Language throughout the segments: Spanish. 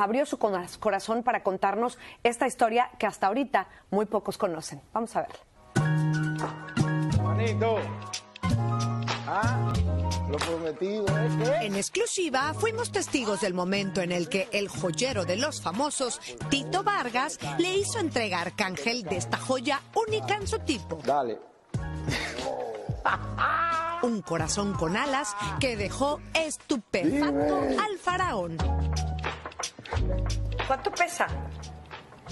abrió su corazón para contarnos esta historia que hasta ahorita muy pocos conocen. Vamos a verla. Ah, lo prometido que... En exclusiva fuimos testigos del momento en el que el joyero de los famosos, Tito Vargas, le hizo entrega a Arcángel de esta joya única en su tipo. Dale. Un corazón con alas que dejó estupefacto al faraón. ¿Cuánto pesa?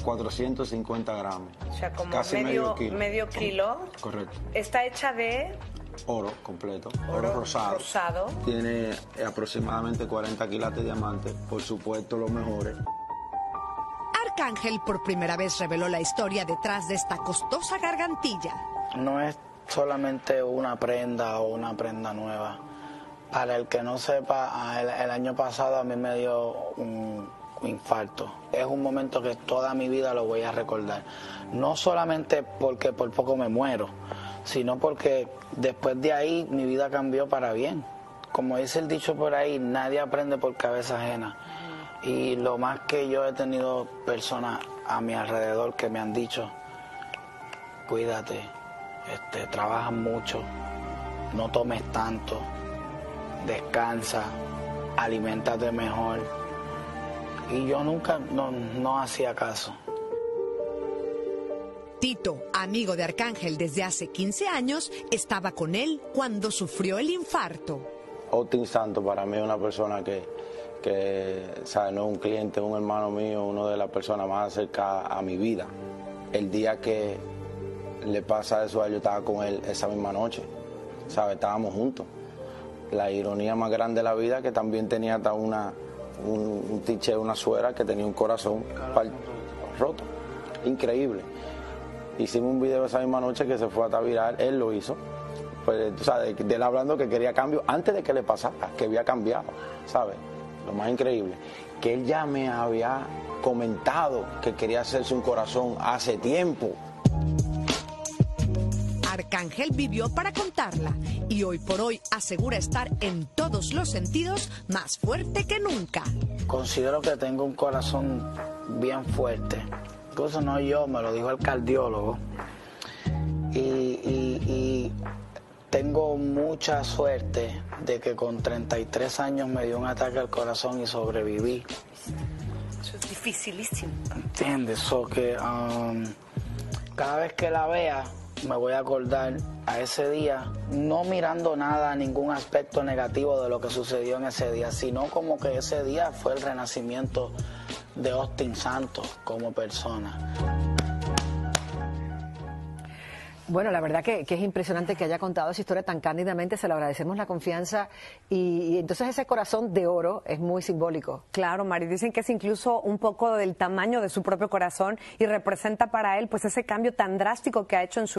450 gramos. O sea, como Casi medio, medio kilo. medio kilo. Correcto. Está hecha de Oro completo, oro, Oro rosado. rosado. Tiene eh, aproximadamente 40 quilates de diamantes. Por supuesto, los mejores. Arcángel por primera vez reveló la historia detrás de esta costosa gargantilla. no es solamente una prenda o una prenda nueva. Para el que no sepa, el, el año pasado a mí me dio un infarto. Es un momento que toda mi vida lo voy a recordar. No solamente porque por poco me muero, sino porque después de ahí mi vida cambió para bien. Como dice el dicho por ahí, nadie aprende por cabeza ajena. Y lo más que yo he tenido personas a mi alrededor que me han dicho, cuídate, este, trabaja mucho, no tomes tanto, descansa, aliméntate mejor. Y yo nunca, no, no hacía caso. Tito, amigo de Arcángel desde hace 15 años, estaba con él cuando sufrió el infarto. Austin Santos para mí es una persona que, que ¿sabe? no es un cliente, un hermano mío, una de las personas más cercanas a mi vida. El día que le pasa eso a él, yo estaba con él esa misma noche, ¿sabe? estábamos juntos. La ironía más grande de la vida que también tenía hasta una, un, un tiche, una suera que tenía un corazón roto. Increíble. Hicimos un video esa misma noche que se fue hasta viral, él lo hizo. Pues, tú sabes, de él hablando que quería cambio antes de que le pasara, que había cambiado, ¿sabes? Lo más increíble, que él ya me había comentado que quería hacerse un corazón hace tiempo. Arcángel vivió para contarla y hoy por hoy asegura estar en todos los sentidos más fuerte que nunca. Considero que tengo un corazón bien fuerte. Incluso no yo, me lo dijo el cardiólogo. Y, y- y tengo mucha suerte de que con 33 años me dio un ataque al corazón y sobreviví. Eso es dificilísimo. ¿Entiendes? So que um, cada vez que la vea me voy a acordar a ese día, no mirando nada, ningún aspecto negativo de lo que sucedió en ese día, sino como que ese día fue el renacimiento de Austin Santos como persona. Bueno, la verdad que, que es impresionante que haya contado esa historia tan cándidamente, se lo agradecemos la confianza y, y entonces ese corazón de oro es muy simbólico. Claro, Mari, dicen que es incluso un poco del tamaño de su propio corazón y representa para él pues ese cambio tan drástico que ha hecho en su